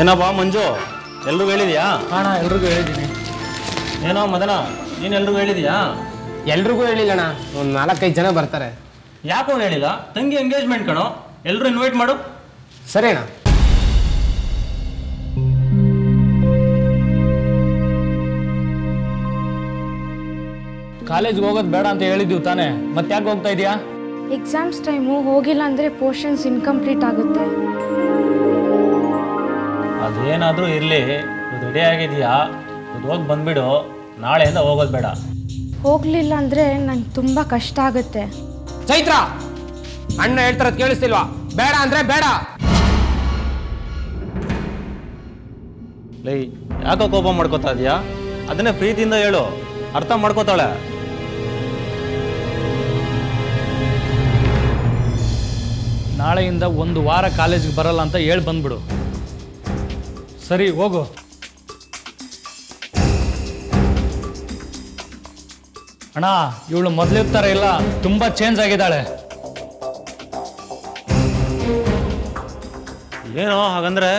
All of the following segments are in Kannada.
ಏನಪ್ಪ ಮಂಜು ಎಲ್ರಿಗೂ ಹೇಳಿದ್ಯಾ? ಅಣ್ಣ ಎಲ್ರಿಗೂ ಹೇಳಿದ್ದೀನಿ. ಏನೋ ಮದನ ನೀನು ಎಲ್ರಿಗೂ ಹೇಳಿದ್ಯಾ? ಎಲ್ರಿಗೂ ಹೇಳಿಲ್ಲಣ್ಣ ಒಂದು ನಾಲ್ಕೈದು ಜನ ಬರ್ತಾರೆ. ಯಾಕೋ ಹೇಳಿಲ್ಲ? ತಂಗಿ ಎಂಗೇಜ್ಮೆಂಟ್ ಕಣೋ. ಎಲ್ಲರೂ ಇನ್ವೈಟ್ ಮಾಡು. ಸರಿ ಅಣ್ಣ. ಕಾಲೇಜ್ಗೆ ಹೋಗೋದು ಬೇಡ ಅಂತ ಹೇಳಿದ್ದೀವಿ ತಾನೇ. ಮತ್ತೆ ಯಾಕೆ ಹೋಗ್ತಾ ಇದೀಯಾ? ಎಕ್ಸಾಮ್ಸ್ ಟೈಮು ಹೋಗಿಲ್ಲ ಅಂದರೆ ಪೋರ್ಷನ್ಸ್ ಇನ್ಕಂಪ್ಲೀಟ್ ಆಗುತ್ತೆ. ಅದೇನಾದರೂ ಇರಲಿ ರೆಡಿ ಆಗಿದೆಯಾ? ಇದು ಹೋಗಿ ಬಂದ್ಬಿಡು. ನಾಳೆಯಿಂದ ಹೋಗೋದು ಬೇಡ. ಹೋಗಲಿಲ್ಲ ಅಂದರೆ ನಂಗೆ ತುಂಬ ಕಷ್ಟ ಆಗುತ್ತೆ. ಚೈತ್ರ! ಅಣ್ಣ ಹೇಳ್ತಾರದು ಕೇಳಿಸ್ತಿಲ್ವಾ? ಬೇಡ ಅಂದರೆ ಬೇಡ! ಲೈ ಯಾಕೋ ಕೋಪ ಮಾಡ್ಕೋತಾ ಇದೀಯಾ? ಅದನ್ನೇ ಪ್ರೀತಿಯಿಂದ ಹೇಳು. ಅರ್ಥ ಮಾಡ್ಕೋತಾಳೆ. ನಾಳೆಯಿಂದ ಒಂದು ವಾರ ಕಾಲೇಜ್ಗೆ ಬರಲ್ಲ ಅಂತ ಹೇಳಿ ಬಂದ್ಬಿಡು. ಸರಿ ಹೋಗು. ಅಣ್ಣ ಇವಳು ಮೊದಲಿರ್ತಾರೆ ಇಲ್ಲ ತುಂಬ ಚೇಂಜ್ ಆಗಿದ್ದಾಳೆ. ಏನೋ ಹಾಗಂದ್ರೆ?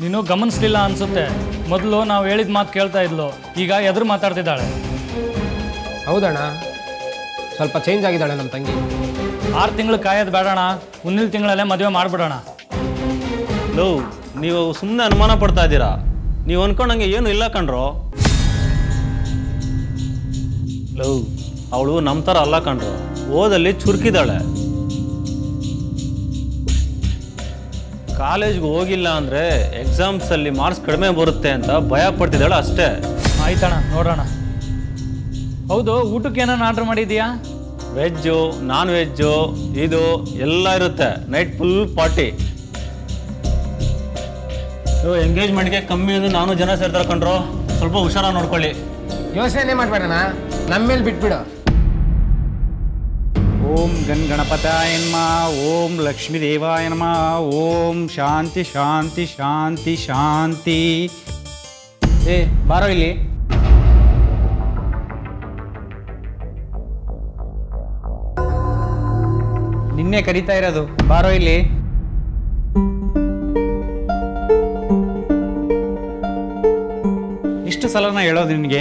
ನೀನು ಗಮನಿಸ್ಲಿಲ್ಲ ಅನ್ಸುತ್ತೆ. ಮೊದಲು ನಾವು ಹೇಳಿದ ಮಾತು ಕೇಳ್ತಾ ಇದ್ಲು ಈಗ ಎದುರು ಮಾತಾಡ್ತಿದ್ದಾಳೆ. ಹೌದಣ್ಣ. ಸ್ವಲ್ಪ ಚೇಂಜ್ ಆಗಿದ್ದಾಳೆ ನಮ್ಮ ತಂಗಿ. ಆರು ತಿಂಗಳು ಕಾಯೋದು ಬೇಡಣ ಮುಂದಿನ ತಿಂಗಳಲ್ಲೇ ಮದುವೆ ಮಾಡಿಬಿಡೋಣ. ಲೋ ನೀವು ಸುಮ್ಮನೆ ಅನುಮಾನ ಪಡ್ತಾ ಇದ್ದೀರಾ? ನೀವು ಅನ್ಕೊಂಡಂಗೆ ಏನು ಇಲ್ಲ ಕಣ್ರು? ಲವ್ ಅವಳು ನಮ್ಮ ಥರ ಅಲ್ಲ ಕಣ್ರು. ಓದಲ್ಲಿ ಚುರುಕಿದಾಳೆ ಕಾಲೇಜ್ಗೆ ಹೋಗಿಲ್ಲ ಅಂದರೆ ಎಕ್ಸಾಮ್ಸಲ್ಲಿ ಮಾರ್ಕ್ಸ್ ಕಡಿಮೆ ಬರುತ್ತೆ ಅಂತ ಭಯ ಪಡ್ತಿದ್ದಾಳೆ ಅಷ್ಟೇ. ಆಯ್ತಣ್ಣ ನೋಡೋಣ ಹೌದು ಊಟಕ್ಕೆ ಏನಾನ ಆರ್ಡ್ರ್ ಮಾಡಿದೀಯಾ ವೆಜ್ಜು ನಾನ್ ವೆಜ್ಜು ಇದು ಎಲ್ಲ ಇರುತ್ತೆ. ನೈಟ್ ಫುಲ್ ಪಾರ್ಟಿ ಎಂಗೇಜ್ಮೆಂಟ್ಗೆ ಕಮ್ಮಿ ಅಂದ್ರೆ ನಾನು ಜನ ಸೇರ್ತಾರೆ ಕಂಡ್ರು ಸ್ವಲ್ಪ ಹುಷಾರಾಗಿ ನೋಡ್ಕೊಳ್ಳಿ. ಯೋಚನೆ ಮಾಡ್ಬೇಡ ನಮ್ಮ ಮೇಲೆ ಬಿಟ್ಬಿಡು. ಓಂ ಗನ್ ಗಣಪತಾಯ ನಮಃ. ಓಂ ಲಕ್ಷ್ಮೀ ದೇವ ನಮಃ. ಓಂ ಶಾಂತಿ ಶಾಂತಿ ಶಾಂತಿ ಶಾಂತಿ. ಏ ಬಾರೋ ಇಲ್ಲಿ. ನಿನ್ನೆ ಕರಿತಾ ಇರೋದು. ಬಾರೋ ಇಲ್ಲಿ. ಇಷ್ಟು ಸಲ ನಾ ಹೇಳೋದು ನಿನಗೆ?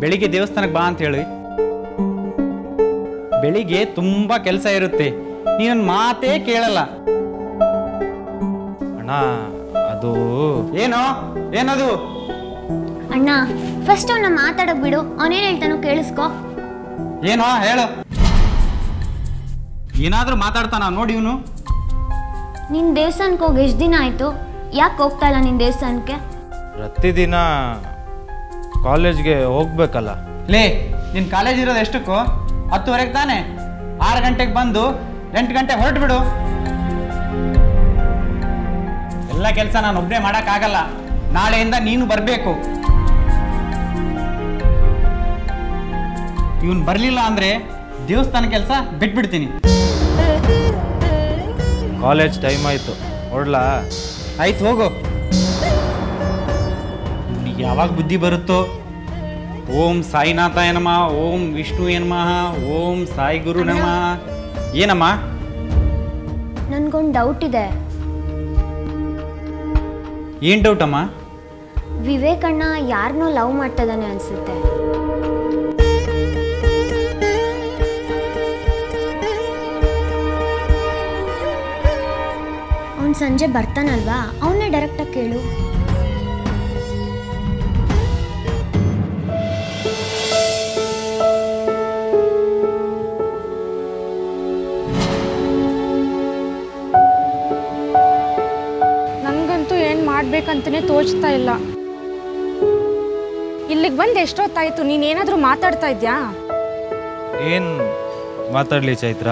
ಬೆಳಿಗ್ಗೆ ದೇವಸ್ಥಾನಕ್ಕೆ ಬಾ ಅಂತ ಹೇಳಿ. ಬೆಳಿಗ್ಗೆ ತುಂಬಾ ಕೆಲಸ ಇರುತ್ತೆ. ನೀನು ಮಾತೇ ಕೇಳಲ್ಲ. ಅಣ್ಣ ಅದು ಏನೋ? ಏನದು? ಅಣ್ಣ ಫಸ್ಟ್ ಅವನ ಮಾತಾಡಕ್ ಬಿಡು. ಅವನೇನ್ ಹೇಳ್ತಾನೋ ಕೇಳಿಸ್ಕೋ. ಏನೋ ಹೇಳು. ಏನಾದ್ರೂ ಮಾತಾಡ್ತಾನ ನೋಡಿ ಇವನು? ನಿನ್ ದೇವಸ್ಥಾನಕ್ಕೆ ಹೋಗಿ ಎಷ್ಟು ದಿನ ಆಯ್ತು? ಯಾಕೆ ಹೋಗ್ತಾ ಇಲ್ಲ ನಿನ್ ದೇವಸ್ಥಾನಕ್ಕೆ? ಪ್ರತಿದಿನ ಕಾಲೇಜ್ಗೆ ಹೋಗ್ಬೇಕಲ್ಲ. ಲೇ ನಿನ್ ಕಾಲೇಜ್ ಇರೋದು ಎಷ್ಟಕ್ಕೂ ಹತ್ತುವರೆಗೆ ತಾನೆ? ಆರು ಗಂಟೆಗೆ ಬಂದು ಎಂಟು ಗಂಟೆ ಹೊರಟು ಬಿಡು ಎಲ್ಲ ಕೆಲಸ ನಾನು ಒಬ್ಬನೇ ಮಾಡೋಕ್ಕಾಗಲ್ಲ. ನಾಳೆಯಿಂದ ನೀನು ಬರಬೇಕು. ಇವನು ಬರಲಿಲ್ಲ ಅಂದರೆ ದೇವಸ್ಥಾನ ಕೆಲಸ ಬಿಟ್ಬಿಡ್ತೀನಿ. ಕಾಲೇಜ್ ಟೈಮ್ ಆಯಿತು. ಹೊರಡ್ಲಾ? ಆಯ್ತು ಹೋಗು. ಯಾವಾಗ ಬುದ್ಧಿ ಬರುತ್ತೋ? ಓಂ ಸಾಯಿನಾಥ ಏನಮ್ಮ ಓಂ ವಿಷ್ಣು ಏನಮ್ಮ ಓಂ ಸಾಯಿ ಗುರು ನಮಃ. ಏನಮ್ಮ? ನನ್ಗೊಂದು ಡೌಟ್ ಇದೆ. ಏನ್ ಡೌಟ್ ಅಮ್ಮ? ವಿವೇಕಣ್ಣ ಯಾರನ್ನೋ ಲವ್ ಮಾಡ್ತಾ ಇದ್ದಾನೆ ಅನ್ಸುತ್ತೆ. ಅವ್ನು ಸಂಜೆ ಬರ್ತಾನಲ್ವಾ? ಅವನ್ನೇ ಡೈರೆಕ್ಟಾಗಿ ಕೇಳು. ಏನು ತೋಚ್ತಾ ಇಲ್ಲ. ಇಲ್ಲಿಗೆ ಬಂದ್ ಎಷ್ಟೊತ್ತಾಯ್ತು? ನೀನೇನಾದರೂ ಮಾತಾಡ್ತಾ ಇದ್ಯಾ? ಏನ್ ಮಾತಾಡ್ಲಿ ಚೈತ್ರ?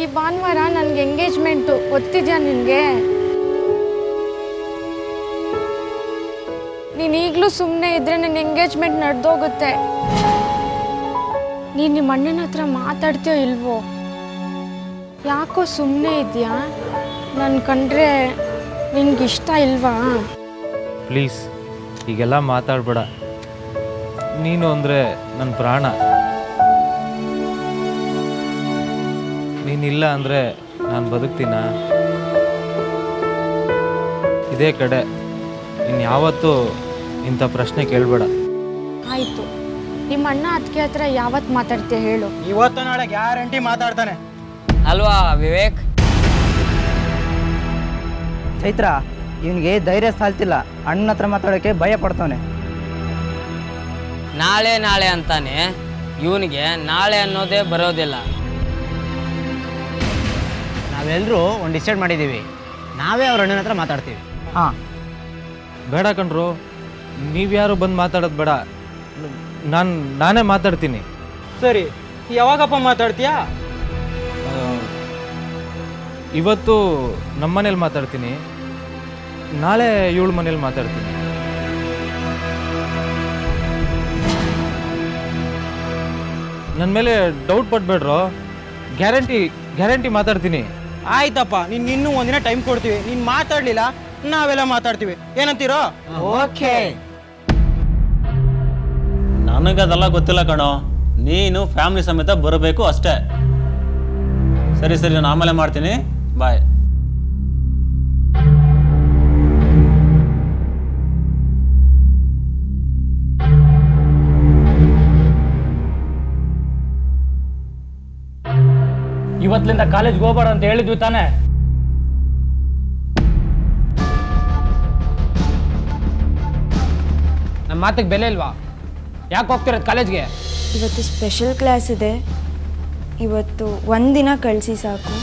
ಈ ಭಾನುವಾರ ನನ್ಗೆ ಎಂಗೇಜ್ಮೆಂಟು ಗೊತ್ತಿದ್ಯಾ ನಿನ್ಗೆ? ನೀನ್ ಈಗಲೂ ಸುಮ್ಮನೆ ಇದ್ರೆ ನನ್ ಎಂಗೇಜ್ಮೆಂಟ್ ನಡೆದೋಗುತ್ತೆ. ನೀನ್ ನಿಮ್ಮ ಅಣ್ಣನ ಹತ್ರ ಮಾತಾಡ್ತೀಯೋ ಇಲ್ವೋ? ಯಾಕೋ ಸುಮ್ಮನೆ ಇದೆಯಾ? ನನ್ನ ಕಂಡ್ರೆ ನಿನ್ಗಿಷ್ಟ ಇಲ್ವಾ? ಪ್ಲೀಸ್ ಈಗೆಲ್ಲ ಮಾತಾಡಬೇಡ. ನೀನು ಅಂದರೆ ನನ್ನ ಪ್ರಾಣ. ನೀನಿಲ್ಲ ಅಂದರೆ ನಾನು ಬದುಕ್ತೀನ? ಇದೇ ಕಡೆ ಇನ್ಯಾವತ್ತೂ ಇಂಥ ಪ್ರಶ್ನೆ ಕೇಳಬೇಡ. ಆಯಿತು. ನಿಮ್ಮ ಅಣ್ಣ ಅದಕ್ಕೆ ಹತ್ರ ಯಾವತ್ತು ಮಾತಾಡ್ತೀಯ ಹೇಳು. ಇವತ್ತು ನಾಳೆ ಗ್ಯಾರಂಟಿ ಮಾತಾಡ್ತಾನೆ. ಅಲ್ವಾ ವಿವೇಕ್? ಚೈತ್ರ ಇವನಿಗೆ ಧೈರ್ಯ ಸಾಲ್ತಿಲ್ಲ. ಅಣ್ಣ ಹತ್ರ ಮಾತಾಡೋಕ್ಕೆ ಭಯ ಪಡ್ತಾನೆ ನಾಳೆ ನಾಳೆ ಅಂತಾನೆ. ಇವನಿಗೆ ನಾಳೆ ಅನ್ನೋದೇ ಬರೋದಿಲ್ಲ. ನಾವೆಲ್ಲರೂ ಒಂದು ಡಿಸೈಡ್ ಮಾಡಿದ್ದೀವಿ. ನಾವೇ ಅವ್ರ ಅಣ್ಣನ ಹತ್ರ ಮಾತಾಡ್ತೀವಿ. ಹಾಂ. ಬೇಡ ಕಣ್ರು ನೀವ್ಯಾರು ಬಂದು ಮಾತಾಡೋದು ಬೇಡ. ನಾನು ನಾನೇ ಮಾತಾಡ್ತೀನಿ. ಸರಿ ಯಾವಾಗಪ್ಪ ಮಾತಾಡ್ತೀಯಾ? ಇವತ್ತು ನಮ್ಮ ಮನೇಲಿ ಮಾತಾಡ್ತೀನಿ. ನಾಳೆ ಏಳು ಮನೇಲಿ ಮಾತಾಡ್ತೀನಿ. ನನ್ನ ಮೇಲೆ ಡೌಟ್ ಪಡ್ಬೇಡ್ರೋ. ಗ್ಯಾರಂಟಿ ಗ್ಯಾರಂಟಿ ಮಾತಾಡ್ತೀನಿ. ಆಯ್ತಪ್ಪ ನೀನ್ ಇನ್ನೂ ಒಂದಿನ ಟೈಮ್ ಕೊಡ್ತೀವಿ. ನೀನ್ ಮಾತಾಡ್ಲಿಲ್ಲ ನಾವೆಲ್ಲ ಮಾತಾಡ್ತೀವಿ. ಏನಂತೀರೋ? ಓಕೆ. ನನಗದೆಲ್ಲ ಗೊತ್ತಿಲ್ಲ ಕಣೋ. ನೀನು ಫ್ಯಾಮಿಲಿ ಸಮೇತ ಬರಬೇಕು ಅಷ್ಟೇ. ಸರಿ ಸರಿ ನಾನು ಆಮೇಲೆ ಮಾಡ್ತೀನಿ. ಬಾಯ್ ಇವತ್ತಿಂದ ಕಾಲೇಜ್ಗೆ ಹೋಗ್ಬೇಡ ಅಂತ ಹೇಳಿದ್ವಿ ತಾನೆ? ನಮ್ಮ ಮಾತಿಗೆ ಬೆಲೆ ಇಲ್ವಾ? ಯಾಕೆ ಹೋಗ್ತಿರೋದು ಕಾಲೇಜ್ಗೆ ಇವತ್ತು ಸ್ಪೆಷಲ್ ಕ್ಲಾಸ್ ಇದೆ. ಇವತ್ತು ಒಂದಿನ ಕಳಿಸಿ ಸಾಕು.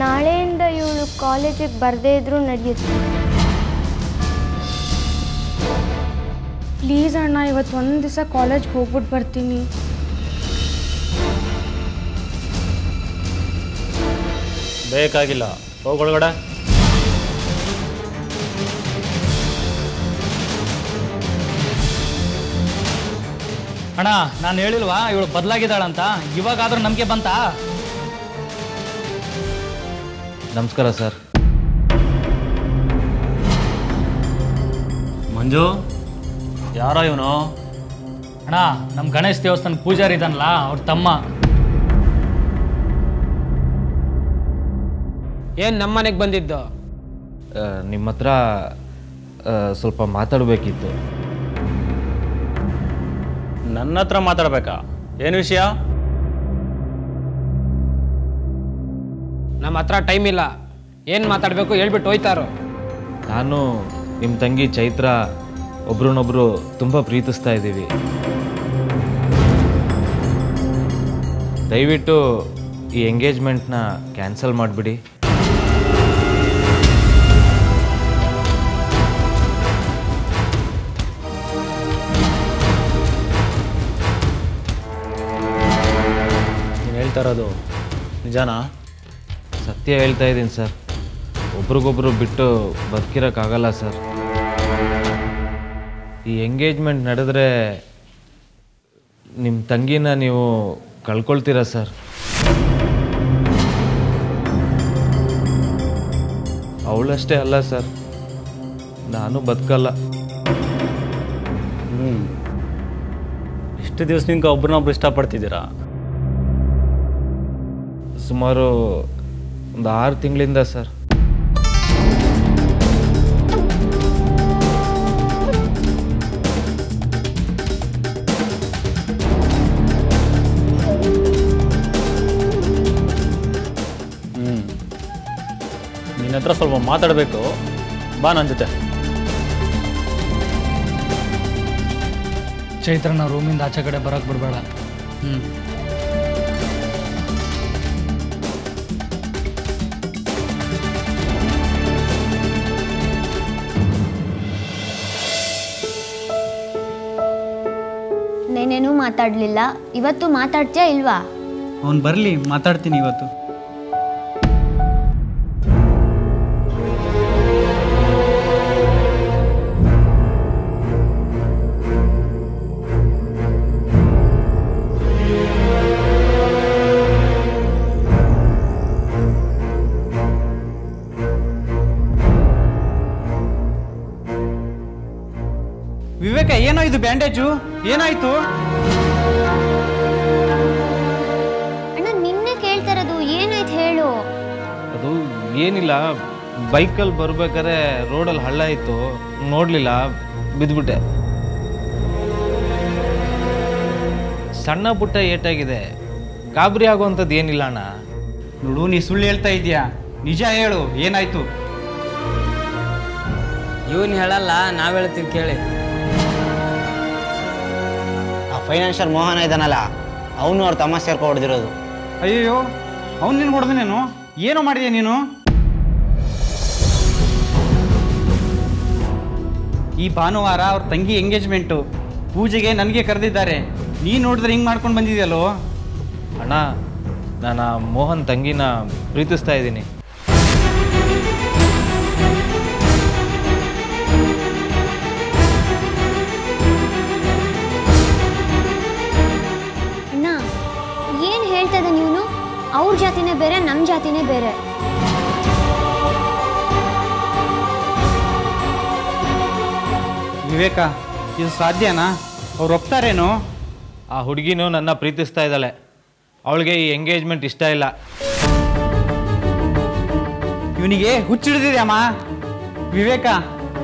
ನಾಳೆಯಿಂದ ಇವಳು ಕಾಲೇಜಿಗೆ ಬರದೇ ಇದ್ರೂ ನಡೆಯುತ್ತೆ. ಪ್ಲೀಸ್ ಅಣ್ಣ ಇವತ್ತು ಒಂದು ದಿವಸ ಕಾಲೇಜ್ಗೆ ಹೋಗ್ಬಿಟ್ಟು ಬರ್ತೀನಿ. ಬೇಕಾಗಿಲ್ಲ. ಹೋಗೊಳಗಡೆ ಅಣ್ಣ ನಾನು ಹೇಳಿಲ್ವಾ ಇವಳು ಬದಲಾಗಿದ್ದಾಳಂತ? ಇವಾಗಾದ್ರೂ ನಮಗೆ ಬಂತಾ? ನಮಸ್ಕಾರ ಸರ್. ಮಂಜು? ಯಾರೋ ಇವನು? ಅಣ್ಣ ನಮ್ಮ ಗಣೇಶ್ ದೇವಸ್ಥಾನ ಪೂಜಾರಿ ಇದ್ದಾನಲ್ಲ ಅವ್ರ ತಮ್ಮ. ಏನು ನಮ್ಮ ಮನೆಗೆ ಬಂದಿದ್ದು? ನಿಮ್ಮ ಹತ್ರ ಆ, ಸ್ವಲ್ಪ ಮಾತಾಡಬೇಕಿತ್ತು. ನನ್ನ ಹತ್ರ ಮಾತಾಡ್ಬೇಕಾ? ಏನು ವಿಷಯ? ನಮ್ಮ ಹತ್ರ ಟೈಮ್ ಇಲ್ಲ. ಏನು ಮಾತಾಡಬೇಕು ಹೇಳ್ಬಿಟ್ಟು ಹೋಯ್ತಾರೋ. ನಾನು ನಿಮ್ಮ ತಂಗಿ ಚೈತ್ರ ಒಬ್ರನ್ನೊಬ್ರು ತುಂಬ ಪ್ರೀತಿಸ್ತಾ ಇದ್ದೀವಿ. ದಯವಿಟ್ಟು ಈ ಎಂಗೇಜ್ಮೆಂಟ್ನ ಕ್ಯಾನ್ಸಲ್ ಮಾಡಿಬಿಡಿ. ನೀನು ಹೇಳ್ತಾ ಇರೋದು ನಿಜಾನಾ? ಸತ್ಯ ಹೇಳ್ತಾ ಇದ್ದೀನಿ ಸರ್. ಒಬ್ರಿಗೊಬ್ರು ಬಿಟ್ಟು ಬದುಕಿರೋಕ್ಕಾಗಲ್ಲ ಸರ್. ಈ ಎಂಗೇಜ್ಮೆಂಟ್ ನಡೆದ್ರೆ ನಿಮ್ಮ ತಂಗಿನ ನೀವು ಕಳ್ಕೊಳ್ತೀರಾ ಸರ್? ಅವಳಷ್ಟೇ ಅಲ್ಲ ಸರ್. ನಾನು ಬದುಕಲ್ಲ. ಹ್ಞೂ ಎಷ್ಟು ದಿವಸದಿಂದ ಒಬ್ರನ್ನೊಬ್ರು ಇಷ್ಟಪಡ್ತಿದ್ದೀರಾ? ಸುಮಾರು ಒಂದು ಆರು ತಿಂಗಳಿಂದ ಸರ್. ಹ್ಞೂ ನಿನ್ನ ಹತ್ರ ಸ್ವಲ್ಪ ಮಾತಾಡಬೇಕು. ಬಾ ನನ್ನ ಜೊತೆ. ಚೈತ್ರನ ರೂಮಿಂದ ಆಚೆ ಕಡೆ ಬರಕ್ಕೆ ಬಿಡಬೇಡ. ಹ್ಞೂ ಮಾತಾಡಲಿಲ್ಲ. ಇವತ್ತು ಮಾತಾಡ್ತೀಯಾ ಇಲ್ವಾ? ಅವ್ನು ಬರಲಿ ಮಾತಾಡ್ತೀನಿ ಇವತ್ತು. ವಿವೇಕ ಏನೋ ಇದು ಬ್ಯಾಂಡೇಜು? ಏನಾಯ್ತು? ಏನಿಲ್ಲ ಬೈಕಲ್ಲಿ ಬರ್ಬೇಕಾದ್ರೆ ರೋಡಲ್ಲಿ ಹಳ್ಳ ಇತ್ತು ನೋಡಲಿಲ್ಲ ಬಿದ್ದುಬಿಟ್ಟೆ ಸಣ್ಣ ಪುಟ್ಟ ಏಟಾಗಿದೆ. ಗಾಬರಿ ಆಗುವಂಥದ್ದು ಏನಿಲ್ಲ ಅಣ್ಣ. ನೋಡು ನೀ ಸುಳ್ಳು ಹೇಳ್ತಾ ಇದೀಯಾ ನಿಜ ಹೇಳು ಏನಾಯ್ತು? ಇವನು ಹೇಳಲ್ಲ ನಾವು ಹೇಳ್ತೀವಿ ಕೇಳಿ. ಆ ಫೈನಾನ್ಷಿಯಲ್ ಮೋಹನ ಇದ್ದಾನಲ್ಲ ಅವನು ಅವ್ರ ತಮ್ಮ ಸೇರ್ಕೊ ಹೊಡೆದಿರೋದು ಅಯ್ಯೋ ಅವ್ನು ನಿನ್ಗೆ ಹೊಡೆದು ನೀನು ಏನು ಮಾಡಿದೆ ನೀನು? ಈ ಭಾನುವಾರ ಅವ್ರ ತಂಗಿ ಎಂಗೇಜ್ಮೆಂಟು. ಪೂಜೆಗೆ ನನಗೆ ಕರೆದಿದ್ದಾರೆ. ನೀ ನೋಡಿದ್ರೆ ಹಿಂಗೆ ಮಾಡ್ಕೊಂಡು ಬಂದಿದೆಯಲ್ಲೋ? ಅಣ್ಣ ನಾನು ಮೋಹನ್ ತಂಗಿನ ಪ್ರೀತಿಸ್ತಾ ಇದ್ದೀನಿ. ಅಣ್ಣ ಏನು ಹೇಳ್ತಾ ಇದ್ದ ನೀನು? ಅವ್ರ ಜಾತಿನೇ ಬೇರೆ ನಮ್ಮ ಜಾತಿನೇ ಬೇರೆ. ವಿವೇಕ ಇದು ಸಾಧ್ಯನಾ? ಅವ್ರು ಒಪ್ತಾರೇನು? ಆ ಹುಡುಗಿನೂ ನನ್ನ ಪ್ರೀತಿಸ್ತಾ ಇದ್ದಾಳೆ. ಅವಳಿಗೆ ಈ ಎಂಗೇಜ್ಮೆಂಟ್ ಇಷ್ಟ ಇಲ್ಲ. ಇವನಿಗೆ ಹುಚ್ಚಿಡ್ದಿದೆ ಅಮ್ಮ ವಿವೇಕ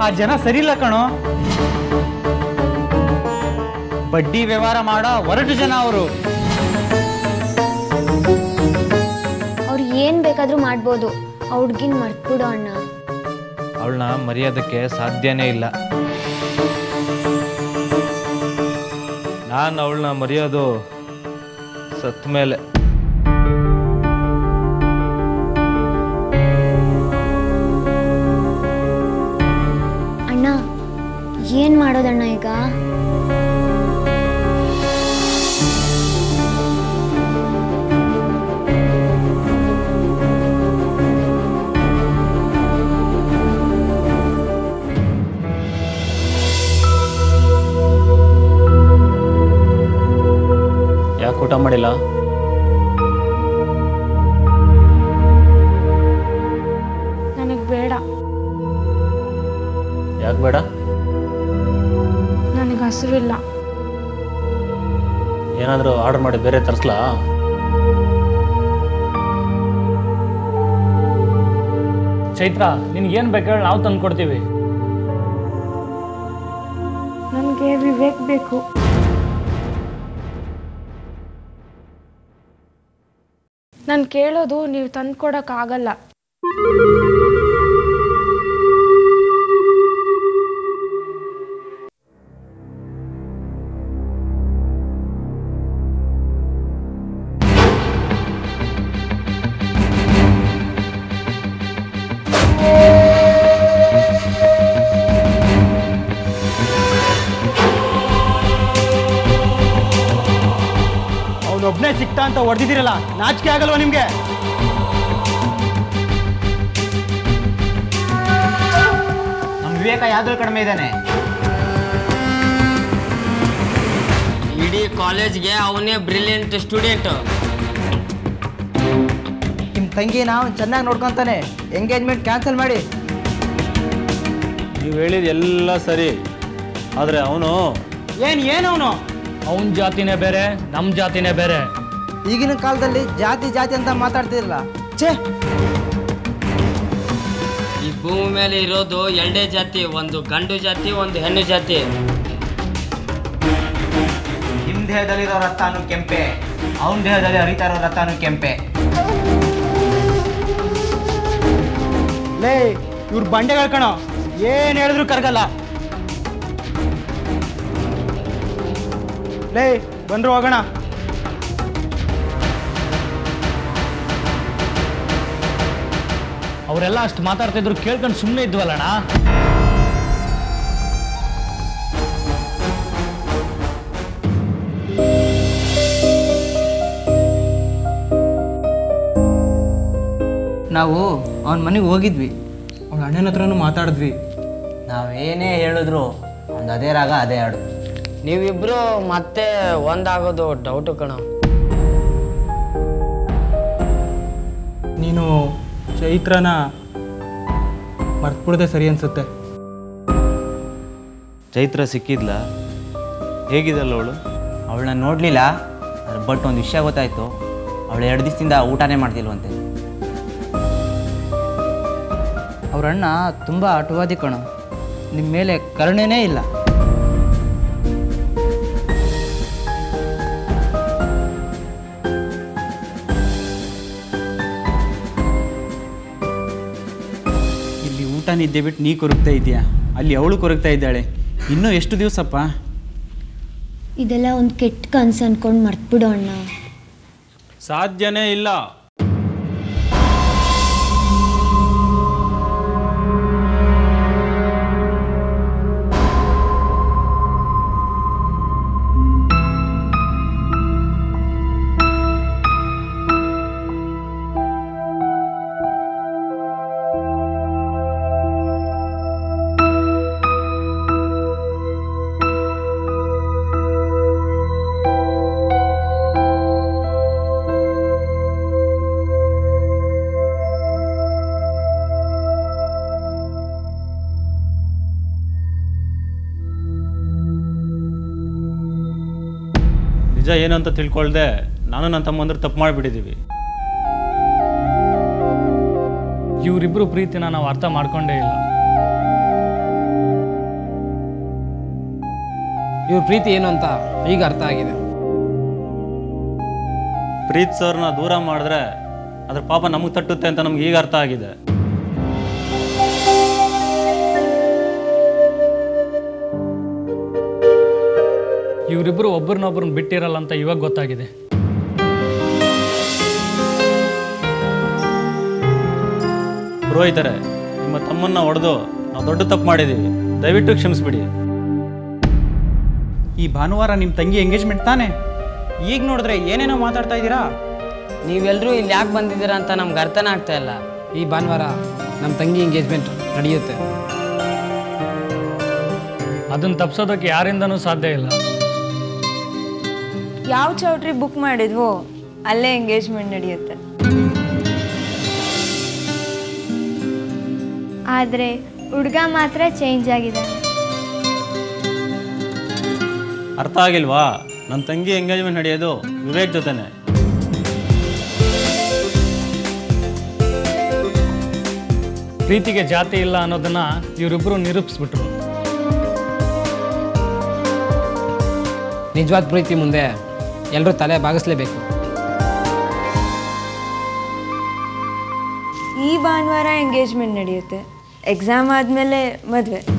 ಆ ಜನ ಸರಿಯಿಲ್ಲ ಕಣೋ. ಬಡ್ಡಿ ವ್ಯವಹಾರ ಮಾಡೋ ಹೊರಟು ಜನ ಅವರು. ಅವ್ರು ಏನು ಬೇಕಾದ್ರೂ ಮಾಡ್ಬೋದು. ಆ ಹುಡ್ಗಿನ್ ಮರ್ತ್ಬಿಡು ಅಣ್ಣ. ಅವಳನ್ನ ಮರೆಯೋದಕ್ಕೆ ಸಾಧ್ಯನೇ ಇಲ್ಲ. ನಾನು ಅವಳನ್ನ ಮರೆಯೋದು ಸತ್ತ ಮೇಲೆ. ಅಣ್ಣ ಏನು ಮಾಡೋದಣ್ಣ ಈಗ? ಮಾಡಿಲ್ಲ ನನಗೆ ಬೇಡ. ಯಾಕೆ ಬೇಡ? ನನಗೆ ಹಸಿವಿಲ್ಲ ಏನಾದರೂ ಆರ್ಡರ್ ಮಾಡಿ ಬೇರೆ ತರಿಸ್ಲಾ? ಚೈತ್ರ ನಿನ್ಗೇನು ಬೇಕು ಹೇಳಿ ನಾವು ತಂದು ಕೊಡ್ತೀವಿ ನನಗೆ ವಿವೇಕ್ ಬೇಕು. ನಾನು ಕೇಳೋದು ನೀವು ತಂದು ಕೊಡೋಕ್ಕಾಗಲ್ಲ ಹೊಡೆದಿದ್ದೀರಲ್ಲ? ನಾಚಿಕೆ ಆಗಲ್ವಾ ನಿಮಗೆ? ನಮ್ಮ ವಿವೇಕ ಯಾವ್ದ್ರಲ್ಲಿ ಕಡಿಮೆ ಇದ್ದಾನೆ? ಇಡೀ ಕಾಲೇಜ್ಗೆ ಅವನೇ ಬ್ರಿಲಿಯಂಟ್ ಸ್ಟೂಡೆಂಟ್. ನಿಮ್ಮ ತಂಗಿನ ನಾವು ಚೆನ್ನಾಗಿ ನೋಡ್ಕೊತಾನೆ. ಎಂಗೇಜ್ಮೆಂಟ್ ಕ್ಯಾನ್ಸಲ್ ಮಾಡಿ. ನೀವು ಹೇಳಿದ ಎಲ್ಲ ಸರಿ. ಆದರೆ ಅವನು ಏನು ಅವನು? ಅವನ ಜಾತಿನೇ ಬೇರೆ ನಮ್ಮ ಜಾತಿನೇ ಬೇರೆ. ಈಗಿನ ಕಾಲದಲ್ಲಿ ಜಾತಿ ಜಾತಿ ಅಂತ ಮಾತಾಡ್ತಿರಲ್ಲ ಛೇ! ಈ ಭೂಮಿ ಮೇಲೆ ಇರೋದು ಎರಡೇ ಜಾತಿ ಒಂದು ಗಂಡು ಜಾತಿ ಒಂದು ಹೆಣ್ಣು ಜಾತಿ. ನಿಮ್ ದೇಹದಲ್ಲಿರೋ ರಕ್ತಾನು ಕೆಂಪೆ. ಅವನ ದೇಹದಲ್ಲಿ ಹರಿತಾ ಇರೋ ರಕ್ತಾನು ಕೆಂಪೆ. ಲೇ ಇವ್ರು ಬಂಡೆ ಕಣೋ. ಏನು ಹೇಳಿದ್ರು ಕರಗಲ್ಲ. ಲೇ ಬಂದ್ರು ಹೋಗೋಣ. ಅವರೆಲ್ಲ ಅಷ್ಟು ಮಾತಾಡ್ತಿದ್ರು ಕೇಳ್ಕೊಂಡು ಸುಮ್ಮನೆ ಇದ್ವಲ್ಲಣ್ಣ? ನಾವು ಅವನ ಮನೆಗೆ ಹೋಗಿದ್ವಿ. ಅವನ ಅಣ್ಣನ ಹತ್ರನೂ ಮಾತಾಡಿದ್ವಿ. ನಾವೇನೇ ಹೇಳಿದ್ರು ಒಂದು ಅದೇ ರಾಗ ಅದೇ ಹಾಡು. ನೀವಿಬ್ರು ಮತ್ತೆ ಒಂದಾಗೋದು ಡೌಟು ಕಣ. ನೀನು ಚೈತ್ರನ ಮರ್ತ್ಬಿಡದೆ ಸರಿ ಅನ್ಸುತ್ತೆ. ಚೈತ್ರ ಸಿಕ್ಕಿದ್ಲ? ಹೇಗಿದಲ್ಲ ಅವಳು? ಅವಳನ್ನ ನೋಡಲಿಲ್ಲ ಬಟ್ ಒಂದು ವಿಷಯ ಗೊತ್ತಾಯ್ತು. ಅವಳು ಎರಡು ದಿವಸದಿಂದ ಊಟನೇ ಮಾಡ್ತಿಲ್ವಂತೆ. ಅವ್ರ ಅಣ್ಣ ತುಂಬ ಅಟವಾದಿ ಕಣೋ. ನಿಮ್ಮ ಮೇಲೆ ಕರುಣೆನೇ ಇಲ್ಲ. ಊಟ ನಿದ್ದೆ ಬಿಟ್ಟು ನೀ ಕೊರಗ್ತಾ ಇದೆಯಾ? ಅಲ್ಲಿ ಅವಳು ಕೊರಗ್ತಾ ಇದ್ದಾಳೆ. ಇನ್ನೂ ಎಷ್ಟು ದಿವಸಪ್ಪ? ಇದೆಲ್ಲ ಒಂದು ಕೆಟ್ಟ ಕನ್ಸು ಅನ್ಕೊಂಡು ಮರ್ತ್ಬಿಡು ಅಣ್ಣ. ಸಾಧ್ಯನೇ ಇಲ್ಲ. ನಿಜ ಏನು ಅಂತ ತಿಳ್ಕೊಳ್ದೆ ನಾನು ನನ್ನ ತಮ್ಮಂದ್ರೆ ತಪ್ಪು ಮಾಡಿಬಿಟ್ಟಿದ್ದೀವಿ. ಇವರಿಬ್ಬರು ಪ್ರೀತಿನ ನಾವು ಅರ್ಥ ಮಾಡ್ಕೊಂಡೇ ಇಲ್ಲ. ಇವ್ರ ಪ್ರೀತಿ ಏನು ಅಂತ ಈಗ ಅರ್ಥ ಆಗಿದೆ. ಪ್ರೀತ್ ಸರ್ನ ದೂರ ಮಾಡಿದ್ರೆ ಅದ್ರ ಪಾಪ ನಮಗೆ ತಟ್ಟುತ್ತೆ ಅಂತ ನಮ್ಗೆ ಈಗ ಅರ್ಥ ಆಗಿದೆ. ಇವರಿಬ್ಬರು ಒಬ್ರನ್ನೊಬ್ರನ್ನ ಬಿಟ್ಟಿರಲ್ಲ ಅಂತ ಇವಾಗ ಗೊತ್ತಾಗಿದೆ. ಪುರೋಹಿತರೆ ನಿಮ್ಮ ತಮ್ಮನ್ನ ಹೊಡೆದು ನಾವು ದೊಡ್ಡ ತಪ್ಪು ಮಾಡಿದ್ದೀವಿ. ದಯವಿಟ್ಟು ಕ್ಷಮಿಸ್ಬಿಡಿ. ಈ ಭಾನುವಾರ ನಿಮ್ಮ ತಂಗಿ ಎಂಗೇಜ್ಮೆಂಟ್ ತಾನೆ? ಈಗ ನೋಡಿದ್ರೆ ಏನೇನೋ ಮಾತಾಡ್ತಾ ಇದ್ದೀರಾ? ನೀವೆಲ್ಲರೂ ಇಲ್ಲಿ ಯಾಕೆ ಬಂದಿದ್ದೀರಾ ಅಂತ ನಮ್ಗೆ ಅರ್ಥನೇ ಆಗ್ತಾ ಇಲ್ಲ. ಈ ಭಾನುವಾರ ನಮ್ಮ ತಂಗಿ ಎಂಗೇಜ್ಮೆಂಟ್ ನಡೆಯುತ್ತೆ. ಅದನ್ನು ತಪ್ಸೋದಕ್ಕೆ ಯಾರಿಂದನೂ ಸಾಧ್ಯ ಇಲ್ಲ. ಯಾವ ಚೌಟ್ರಿ ಬುಕ್ ಮಾಡಿದ್ವೋ ಅಲ್ಲೇ ಎಂಗೇಜ್ಮೆಂಟ್ ನಡೆಯುತ್ತೆ. ಆದರೆ ಹುಡುಗ ಮಾತ್ರ ಚೇಂಜ್ ಆಗಿದೆ. ಅರ್ಥ ಆಗಿಲ್ವಾ? ನನ್ನ ತಂಗಿ ಎಂಗೇಜ್ಮೆಂಟ್ ನಡೆಯೋದು ವಿವೇಕ್ ಜೊತೆನೆ. ಪ್ರೀತಿಗೆ ಜಾತಿ ಇಲ್ಲ ಅನ್ನೋದನ್ನ ಇವರಿಬ್ಬರು ನಿರೂಪಿಸ್ಬಿಟ್ರು. ನಿಜವಾದ ಪ್ರೀತಿ ಮುಂದೆ ಎಲ್ಲರೂ ತಲೆ ಬಾಗಿಸ್ಲೇಬೇಕು. ಈ ಭಾನುವಾರ ಎಂಗೇಜ್ಮೆಂಟ್ ನಡೆಯುತ್ತೆ. ಎಕ್ಸಾಮ್ ಆದಮೇಲೆ ಮದುವೆ.